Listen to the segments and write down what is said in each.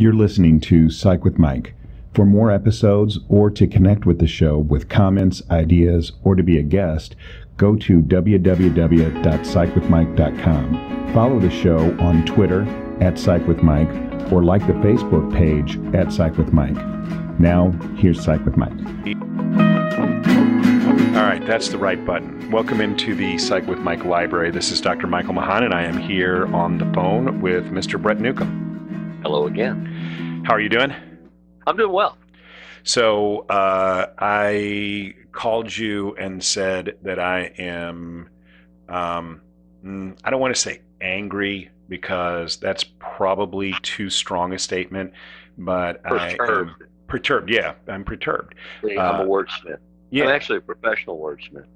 You're listening to Psych with Mike. For more episodes or to connect with the show with comments, ideas, or to be a guest, go to www.psychwithmike.com. Follow the show on Twitter at Psych with Mike or like the Facebook page at Psych with Mike. Now, here's Psych with Mike. All right, that's the right button. Welcome into the Psych with Mike library. This is Dr. Michael Mahan, and I am here on the phone with Mr. Brett Newcomb. Hello again. How are you doing? I'm doing well. So, uh, I called you and said that I am, um, mm, I don't want to say angry because that's probably too strong a statement, but Perturbed. I am perturbed. Yeah, I'm perturbed. I'm Uh, a wordsmith. Yeah. I'm actually a professional wordsmith.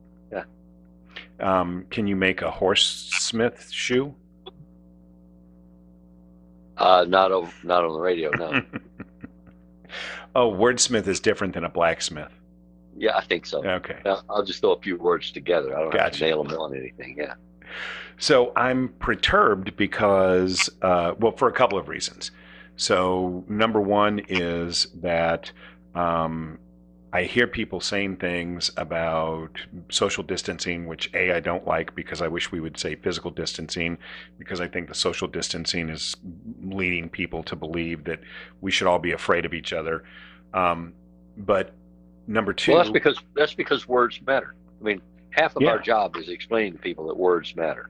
Um, can you make a horse smith shoe? Uh, not on not on the radio. No. oh, wordsmith is different than a blacksmith. yeah, I think so. Okay. I'll, I'll just throw a few words together. I don't have to nail them on anything. Yeah. So I'm perturbed because, uh, well, for a couple of reasons. So number one is that um, I hear people saying things about social distancing, which a I don't like because I wish we would say physical distancing, because I think the social distancing is leading people to believe that we should all be afraid of each other. Um, but number two, Well, that's because that's because words matter. I mean, half of Yeah. our job is explaining to people that words matter.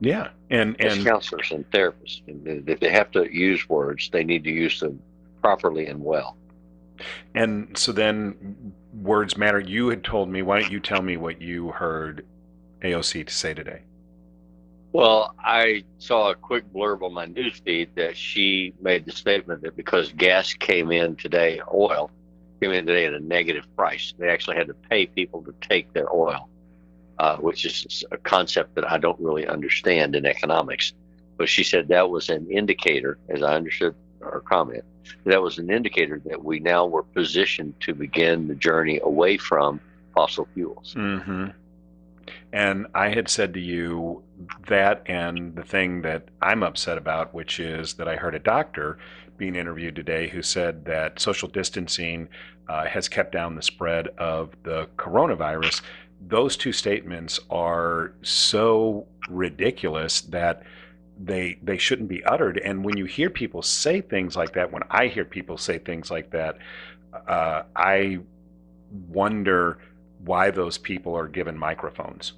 yeah, and As and counselors and therapists, and if they have to use words, they need to use them properly and well. And so then words matter. You had told me, why don't you tell me what you heard AOC to say today? Well, I saw a quick blurb on my newsfeed that she made the statement that because gas came in today, oil came in today at a negative price, they actually had to pay people to take their oil, uh, which is a concept that I don't really understand in economics. But she said that was an indicator, as I understood her comment, that was an indicator that we now were positioned to begin the journey away from fossil fuels. Mm-hmm. And I had said to you that, and the thing that I'm upset about, which is that I heard a doctor being interviewed today who said that social distancing uh, has kept down the spread of the coronavirus. Those two statements are so ridiculous that they they shouldn't be uttered. And when you hear people say things like that, when I hear people say things like that, uh, I wonder why those people are given microphones.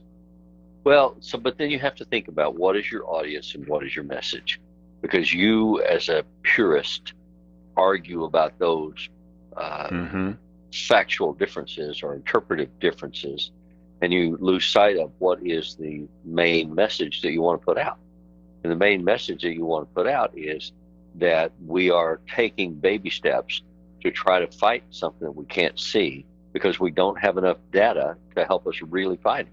Well, so but then you have to think about what is your audience and what is your message, because you, as a purist, argue about those uh, Mm-hmm. factual differences or interpretive differences, and you lose sight of what is the main message that you want to put out. And the main message that you want to put out is that we are taking baby steps to try to fight something that we can't see because we don't have enough data to help us really fight it.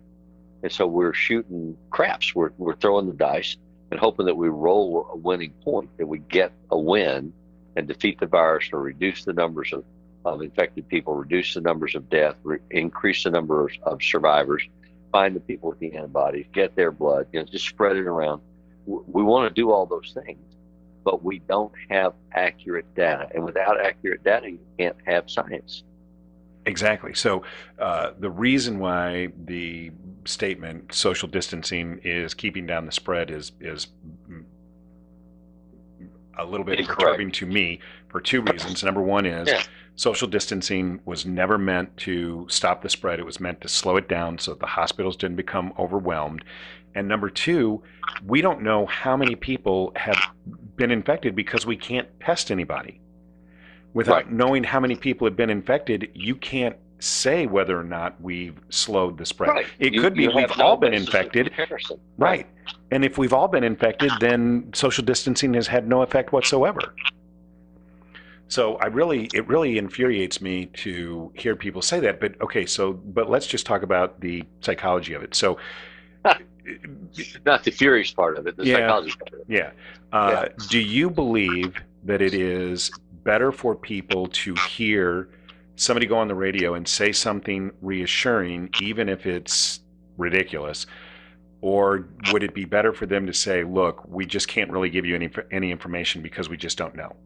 And so we're shooting craps. We're, we're throwing the dice and hoping that we roll a winning point, that we get a win and defeat the virus or reduce the numbers of, of infected people, reduce the numbers of death, re- increase the number of, of survivors, find the people with the antibodies, get their blood, you know, just spread it around. W- We want to do all those things, but we don't have accurate data. And without accurate data, you can't have science. Exactly. So uh, the reason why the statement social distancing is keeping down the spread is is a little bit Incorrect. perturbing to me for two reasons. Number one is Yeah. social distancing was never meant to stop the spread. It was meant to slow it down so that the hospitals didn't become overwhelmed. And number two, we don't know how many people have been infected because we can't test anybody. Without Right. knowing how many people have been infected, you can't say whether or not we've slowed the spread. Right. It You- could be we've no all been infected. comparison. Right. And if we've all been infected, then social distancing has had no effect whatsoever. So I really, it really infuriates me to hear people say that. But okay, so but let's just talk about the psychology of it. So, Not the furious part of it, the Yeah. psychology part of it. yeah, uh, do you believe that it is better for people to hear somebody go on the radio and say something reassuring, even if it's ridiculous? Or would it be better for them to say, "Look, we just can't really give you any any information because we just don't know"?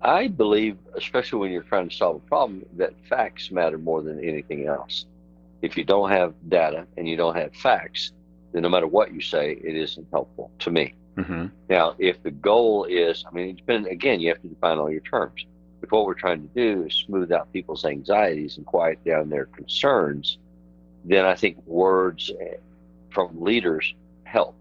I believe, especially when you're trying to solve a problem, that facts matter more than anything else. If you don't have data and you don't have facts, then no matter what you say, it isn't helpful to me. Mm-hmm. Now, if the goal is, I mean, it depends, again, you have to define all your terms. If what we're trying to do is smooth out people's anxieties and quiet down their concerns, then I think words eh, from leaders help.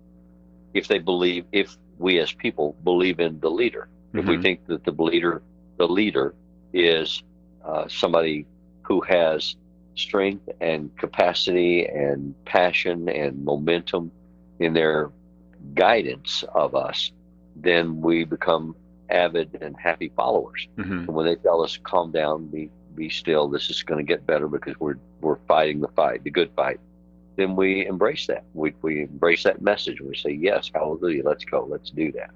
If they believe, if we as people believe in the leader, if we Mhm. think that the leader, the leader is uh, somebody who has strength and capacity and passion and momentum in their guidance of us, then we become avid and happy followers. Mm-hmm. And when they tell us, "Calm down, be be still. This is going to get better because we're we're fighting the fight, the good fight." Then we embrace that. We we embrace that message. We say, "Yes, hallelujah. Let's go. Let's do that."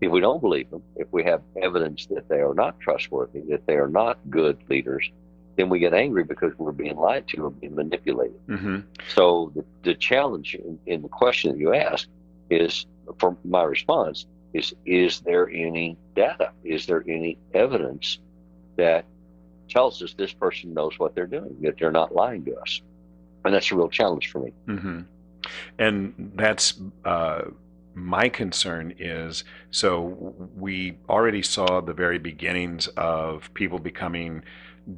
If we don't believe them, if we have evidence that they are not trustworthy, that they are not good leaders, then we get angry because we're being lied to or being manipulated. Mm-hmm. So the, the challenge in, in the question that you asked is, for my response, is is there any data? Is there any evidence that tells us this person knows what they're doing, that they're not lying to us? And that's a real challenge for me. Mm-hmm. And that's uh, my concern is so we already saw the very beginnings of people becoming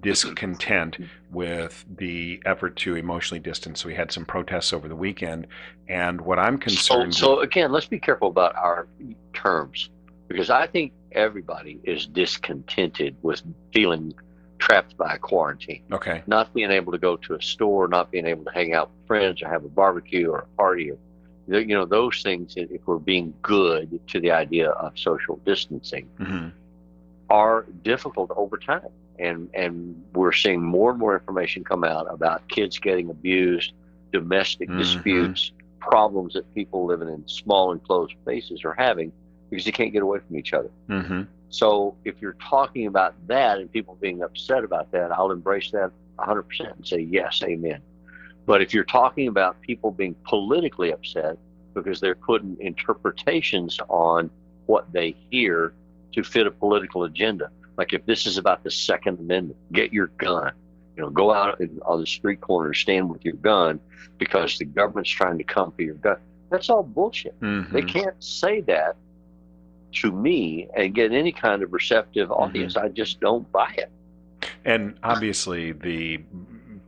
discontent with the effort to emotionally distance. So We had some protests over the weekend, and what I'm So, concerned so again, let's be careful about our terms because I think everybody is discontented with feeling trapped by quarantine. okay, not being able to go to a store, not being able to hang out with friends or have a barbecue or a party, or you know those things. If we're being good to the idea of social distancing, hmm are difficult over time, and and we're seeing more and more information come out about kids getting abused, domestic Mhm. disputes, problems that people living in small enclosed spaces are having because they can't get away from each other. hmm So if you're talking about that and people being upset about that, I'll embrace that 100% and say yes, amen. But if you're talking about people being politically upset because they're putting interpretations on what they hear to fit a political agenda, like if this is about the Second Amendment, get your gun. You know, go out in, on the street corner, stand with your gun because the government's trying to come for your gun. That's all bullshit. hmm They can't say that to me and get any kind of receptive audience. I just don't buy it. And obviously, the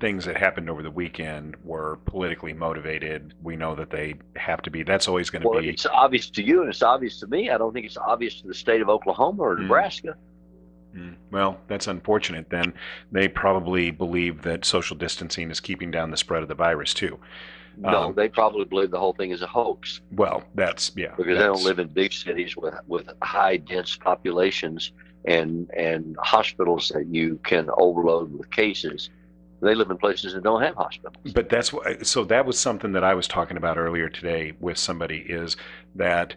things that happened over the weekend were politically motivated. We know that they have to be. That's always going to Well, be. it's obvious to you and it's obvious to me. I don't think it's obvious to the state of Oklahoma or Mm. Nebraska. Mm, Well, that's unfortunate. Then they probably believe that social distancing is keeping down the spread of the virus too. No, Um, they probably believe the whole thing is a hoax Well, that's yeah. because they don't live in big cities with with high dense populations and and hospitals that you can overload with cases. They live in places that don't have hospitals. But that's. So that was something that I was talking about earlier today with somebody. Is that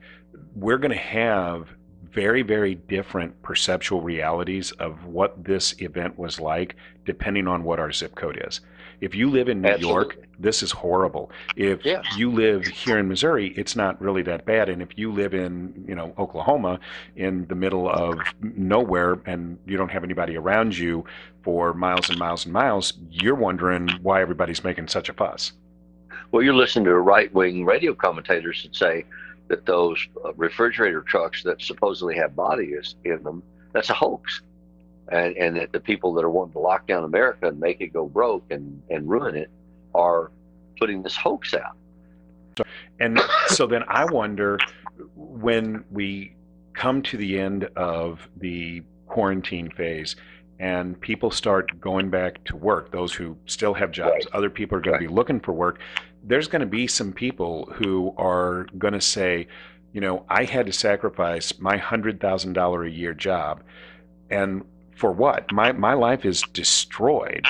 we're going to have very, very different perceptual realities of what this event was like, depending on what our zip code is. If you live in New York, this is horrible. If Yeah. you live here in Missouri, it's not really that bad. And if you live in, you know, Oklahoma, in the middle of nowhere, and you don't have anybody around you for miles and miles and miles, you're wondering why everybody's making such a fuss. Well, you're listening to right wing radio commentators that say that those uh, refrigerator trucks that supposedly have bodies in them, that's a hoax. And, and that the people that are wanting to lock down America and make it go broke and, and ruin it are putting this hoax out. And so then I wonder when we come to the end of the quarantine phase and people start going back to work, those who still have jobs, Right. other people are going to be looking for work. There's going to be some people who are going to say, you know, I had to sacrifice my $100,000 a year job. And for what? My, my life is destroyed.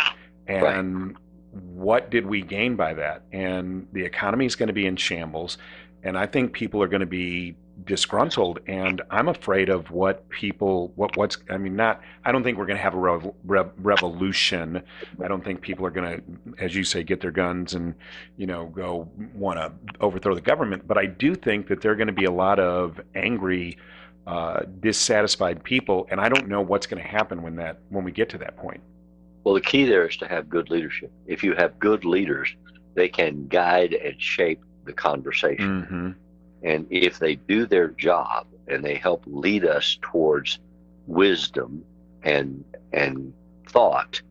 And what did we gain by that? And the economy is going to be in shambles. And I think people are going to be disgruntled. And I'm afraid of what people, what, what's, I mean, not, I don't think we're going to have a rev, rev, revolution. I don't think people are going to, as you say, get their guns and, you know, go want to overthrow the government. But I do think that there are going to be a lot of angry uh, dissatisfied people, and I don't know what's going to happen when that when we get to that point. Well, the key there is to have good leadership. If you have good leaders, they can guide and shape the conversation. Mm-hmm. And if they do their job and they help lead us towards wisdom and and thought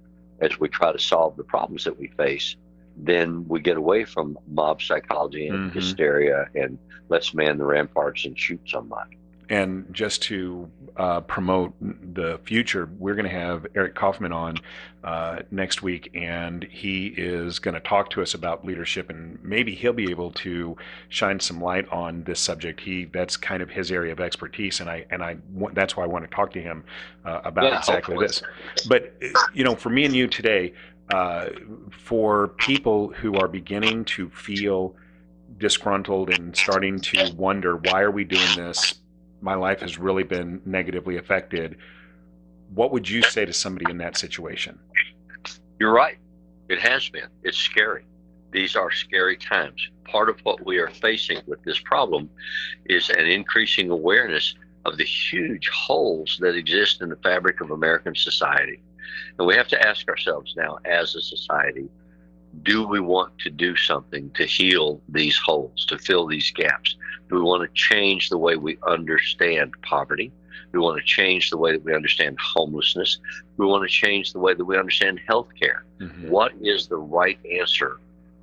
as we try to solve the problems that we face, then we get away from mob psychology and Mhm. hysteria and let's man the ramparts and shoot somebody. And just to uh, promote the future, we're going to have Eric Kaufman on uh, next week, and he is going to talk to us about leadership, and maybe he'll be able to shine some light on this subject. He that's kind of his area of expertise, and I and I that's why I want to talk to him uh, about Yeah, exactly hopefully. this. But you know, for me and you today, uh, for people who are beginning to feel disgruntled and starting to wonder why are we doing this my life has really been negatively affected what would you say to somebody in that situation You're right. It has been. It's scary. These are scary times. Part of what we are facing with this problem is an increasing awareness of the huge holes that exist in the fabric of American society. And we have to ask ourselves now, as a society, do we want to do something to heal these holes, to fill these gaps? Do we want to change the way we understand poverty? Do we want to change the way that we understand homelessness? Do we want to change the way that we understand healthcare? Mhm. What is the right answer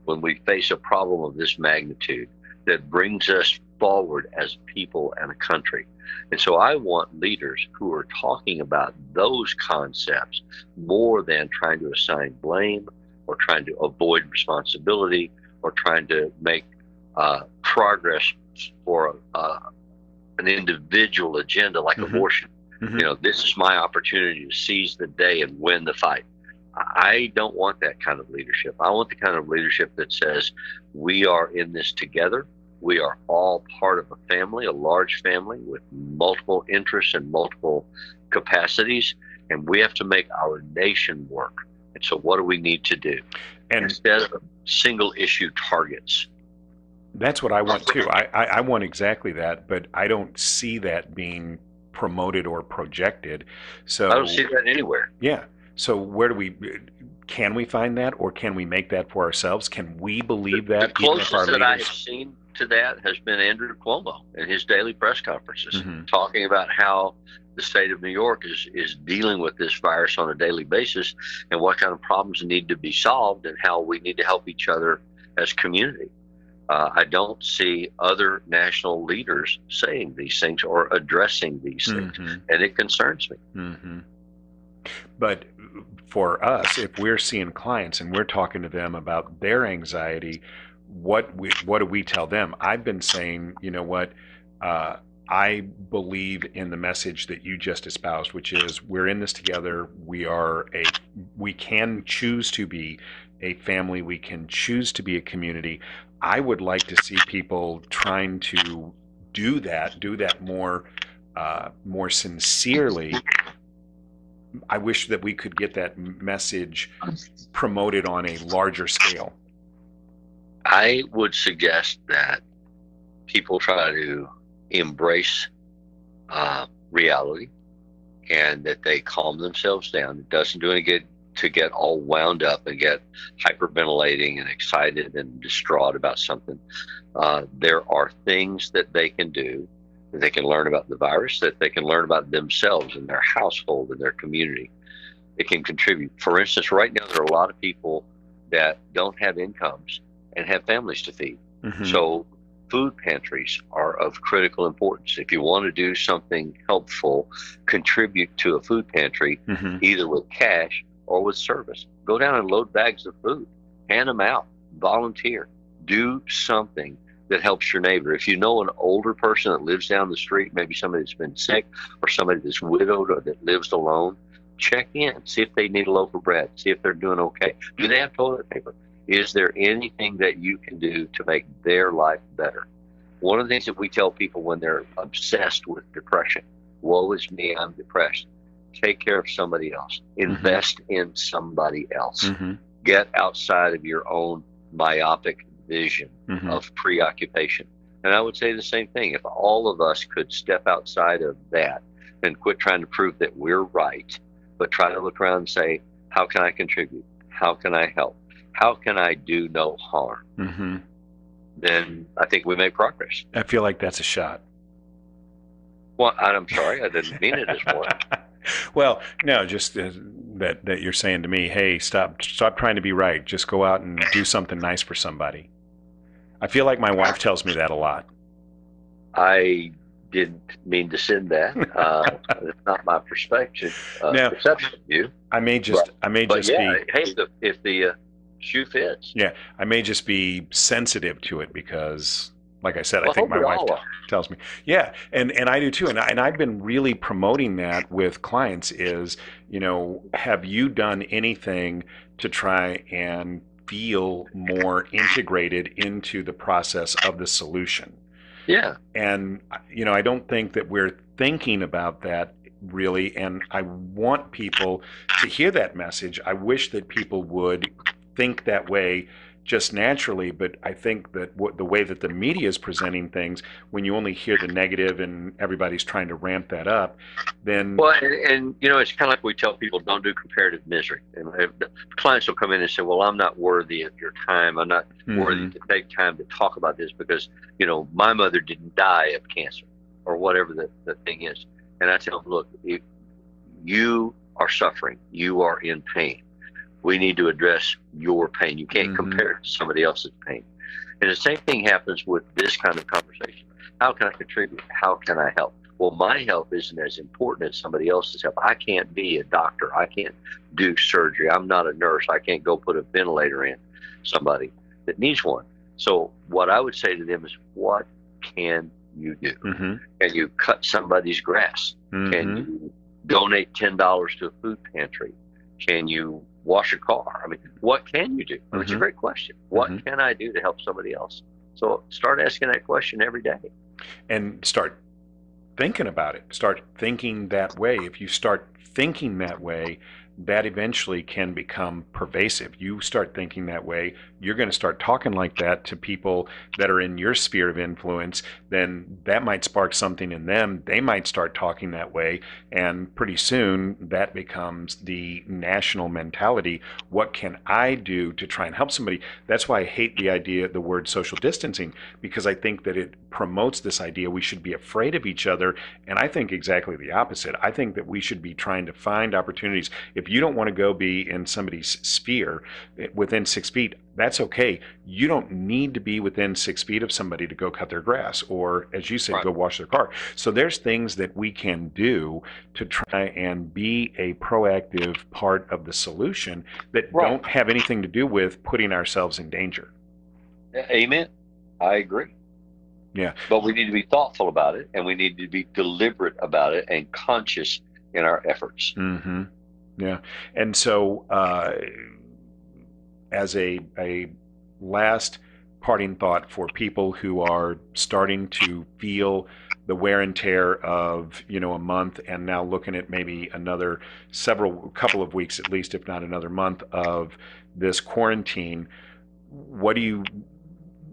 when we face a problem of this magnitude that brings us forward as people and a country? And so I want leaders who are talking about those concepts more than trying to assign blame or trying to avoid responsibility or trying to make uh, progress for uh, an individual agenda like Mhm. abortion Mhm. you know, this is my opportunity to seize the day and win the fight. I don't want that kind of leadership. I want the kind of leadership that says we are in this together. We are all part of a family, a large family with multiple interests and multiple capacities, and we have to make our nation work. And so, what do we need to do? and Instead of single issue targets, that's what i want too I, I i want exactly that but i don't see that being promoted or projected so I don't see that anywhere. Yeah. So where do we can we find that or can we make that for ourselves? Can we believe The that if closest that I have seen to that has been Andrew Cuomo in his daily press conferences, Mhm. talking about how the state of New York is is dealing with this virus on a daily basis, and what kind of problems need to be solved, and how we need to help each other as community. Uh, I don't see other national leaders saying these things or addressing these things, Mhm, and it concerns me. mhm. But for us, if we're seeing clients and we're talking to them about their anxiety, what we, what do we tell them? I've been saying, you know what, uh, I believe in the message that you just espoused, which is we're in this together. We are a, we can choose to be a family. We can choose to be a community. I would like to see people trying to do that, do that more, uh, more sincerely. I wish that we could get that message promoted on a larger scale. I would suggest that people try to embrace uh, reality and that they calm themselves down. It doesn't do any good to get all wound up and get hyperventilating and excited and distraught about something. Uh, there are things that they can do that they can learn about the virus, that they can learn about themselves and their household and their community. It can contribute. For instance, right now, there are a lot of people that don't have incomes and have families to feed. Mhm. So food pantries are of critical importance. If you want to do something helpful, contribute to a food pantry Mhm. either with cash or with service. Go down and load bags of food, hand them out, volunteer, do something that helps your neighbor. If you know an older person that lives down the street, maybe somebody that's been sick or somebody that's widowed or that lives alone, check in, see if they need a loaf of bread, see if they're doing okay. Do they have toilet paper? Is there anything that you can do to make their life better? One of the things that we tell people when they're obsessed with depression, woe is me, I'm depressed. Take care of somebody else. Invest in somebody else. Mhm. Get outside of your own myopic vision Mhm. of preoccupation. And I would say the same thing. If all of us could step outside of that and quit trying to prove that we're right, but try to look around and say, how can I contribute? How can I help? How can I do no harm? Mm-hmm. Then I think we make progress. I feel like that's a shot. Well, I'm sorry, I didn't mean it as one. well, no, just uh, that that you're saying to me, hey, stop stop trying to be right. Just go out and do something nice for somebody. I feel like my wife tells me that a lot. I didn't mean to send that. Uh, it's not my perspective. Uh, Now- perception of you. I may just I may just yeah, be hey, if the, if the uh, shoe fits. yeah I may just be sensitive to it because, like I said, I think my wife all t- are. tells me yeah, and and I do too, and I, and I've been really promoting that with clients. Is you know, have you done anything to try and feel more integrated into the process of the solution? Yeah. and you know i don't think that we're thinking about that really and i want people to hear that message i wish that people would think that way just naturally but i think that what the way that the media is presenting things when you only hear the negative and everybody's trying to ramp that up then Well, and, and you know, it's kind of like we tell people don't do comparative misery. And if clients will come in and say, "Well, I'm not worthy of your time. I'm not worthy Mhm. to take time to talk about this because you know my mother didn't die of cancer or whatever the, the thing is." And I tell them, "Look, if you are suffering, you are in pain. We need to address your pain. You can't Mhm. compare it to somebody else's pain." And the same thing happens with this kind of conversation. How can I contribute? How can I help? Well, my help isn't as important as somebody else's help. I can't be a doctor. I can't do surgery. I'm not a nurse. I can't go put a ventilator in somebody that needs one. So, what I would say to them is, what can you do? Mhm. Can you cut somebody's grass? Can Mhm. you donate ten dollars to a food pantry? Can you wash a car? I mean, what can you do? I mean, It's a Mhm. great question. What Mhm. can I do to help somebody else? So start asking that question every day. and start thinking about it. Start thinking that way. If you start thinking that way, that eventually can become pervasive. You start thinking that way, you're going to start talking like that to people that are in your sphere of influence, then that might spark something in them. They might start talking that way, and pretty soon that becomes the national mentality. What can I do to try and help somebody? That's why I hate the idea, the word social distancing, because I think that it promotes this idea we should be afraid of each other. And I think exactly the opposite. I think that we should be trying to find opportunities. If you don't want to go be in somebody's sphere eh, within six feet, that's okay. You don't need to be within six feet of somebody to go cut their grass or, as you said, Right. go wash their car. So there's things that we can do to try and be a proactive part of the solution that Right. don't have anything to do with putting ourselves in danger. Amen. I agree. Yeah. But we need to be thoughtful about it and we need to be deliberate about it and conscious in our efforts. Mm-hmm. Yeah, and so uh, as a a last parting thought for people who are starting to feel the wear and tear of you know a month and now looking at maybe another several couple of weeks at least if not another month of this quarantine what do you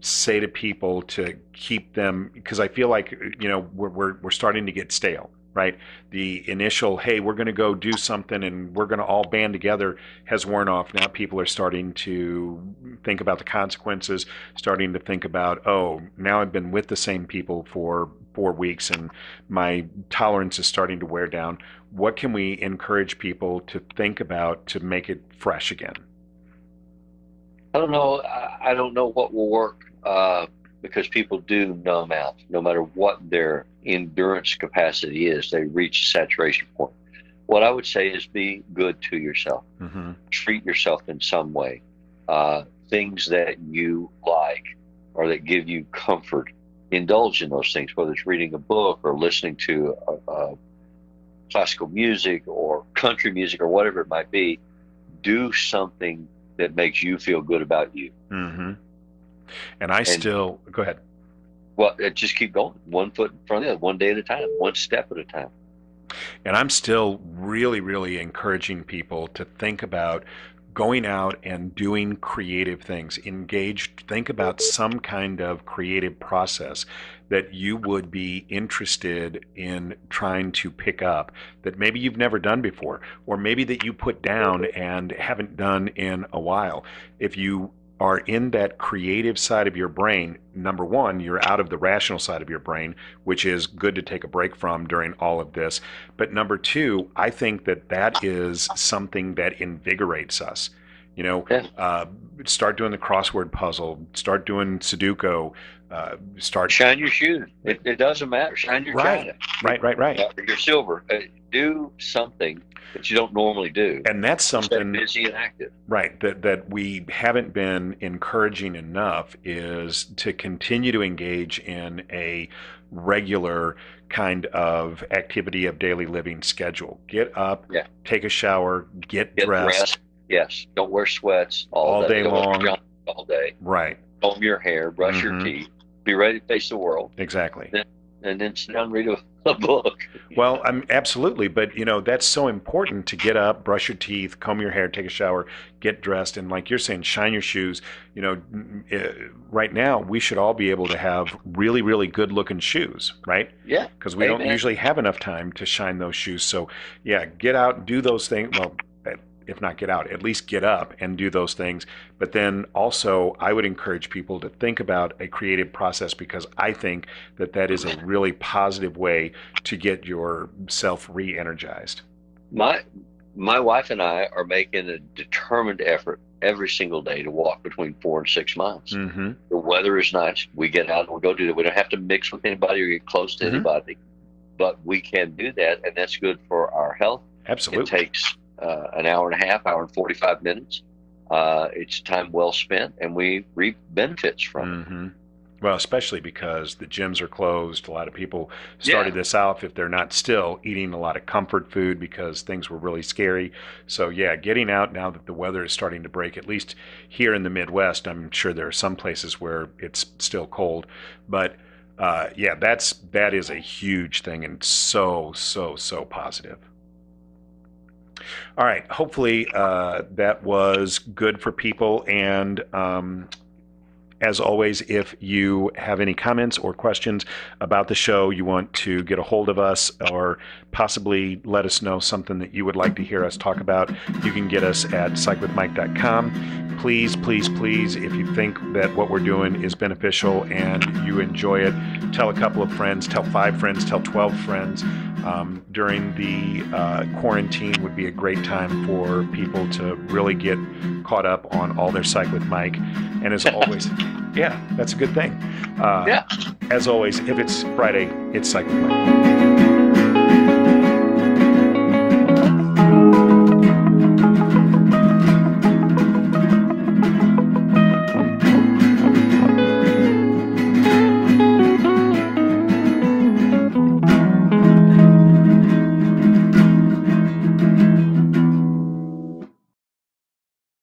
say to people to keep them? Because i feel like you know we're we're, we're starting to get stale right the initial hey we're going to go do something and we're going to all band together has worn off now people are starting to think about the consequences starting to think about oh now i've been with the same people for four weeks and my tolerance is starting to wear down what can we encourage people to think about to make it fresh again I don't know. I don't know what will work uh, because people do numb out. No matter what their endurance capacity is, they reach saturation point. What I would say is be good to yourself. mm-hmm. Treat yourself in some way. Uh, things that you like or that give you comfort, indulge in those things. Whether it's reading a book or listening to uh uh classical music or country music or whatever it might be, do something that makes you feel good about you. Mm-hmm. and i still go ahead Well, just keep going, one foot in front of the other, one day at a time, one step at a time. And I'm still really, really encouraging people to think about going out and doing creative things, engaged, think about some kind of creative process that you would be interested in trying to pick up that maybe you've never done before, or maybe that you put down and haven't done in a while. If you are in that creative side of your brain, number one, you're out of the rational side of your brain, which is good to take a break from during all of this. But number two, I think that that is something that invigorates us. You know, yeah. uh, start doing the crossword puzzle, start doing Sudoku, uh, start. Shine your shoes. It, it, doesn't matter. Shine your right. China. Right, right, right. Uh, your silver. Uh, do something that you don't normally do. And that's something busy and active. Right. That that we haven't been encouraging enough is to continue to engage in a regular kind of activity of daily living schedule. Get up, yeah. take a shower, get, get dressed. dressed. Yes. Don't wear sweats all, all day, day long. All day. Right. Comb your hair, brush mm-hmm. your teeth, be ready to face the world. Exactly. And then sit down and read a a book. Well, I'm absolutely, but you know that's so important to get up, brush your teeth, comb your hair, take a shower, get dressed, and like you're saying, shine your shoes. You know, eh, right now we should all be able to have really, really good looking shoes, right? Yeah. Because we Amen. don't usually have enough time to shine those shoes. So yeah, get out, do those things. Well, if not get out, at least get up and do those things. But then also, I would encourage people to think about a creative process because I think that that is a really positive way to get yourself re-energized. My my wife and I are making a determined effort every single day to walk between four and six miles. Mm-hmm. The weather is nice. We get out and we go do that. We don't have to mix with anybody or get close to mm-hmm. anybody, but we can do that, and that's good for our health. Absolutely, it takes uh, an hour and a half, hour and 45 minutes. Uh, it's time well spent, and we reap benefits from mm-hmm. it. Well, especially because the gyms are closed. A lot of people started yeah. this out if they're not still eating a lot of comfort food because things were really scary. So, yeah, getting out now that the weather is starting to break, at least here in the Midwest, I'm sure there are some places where it's still cold. But uh, yeah, that's that is a huge thing and so, so, so positive. All right. Hopefully uh, that was good for people. And um, as always, if you have any comments or questions about the show, you want to get a hold of us or possibly let us know something that you would like to hear us talk about, you can get us at psychwithmike.com. Please, please, please, if you think that what we're doing is beneficial and you enjoy it, tell a couple of friends, tell five friends, tell 12 friends. Um, during the uh, quarantine would be a great time for people to really get caught up on all their Psych with Mike. And as always, yeah, that's a good thing. Uh, yeah. As always, if it's Friday, it's Psych with Mike.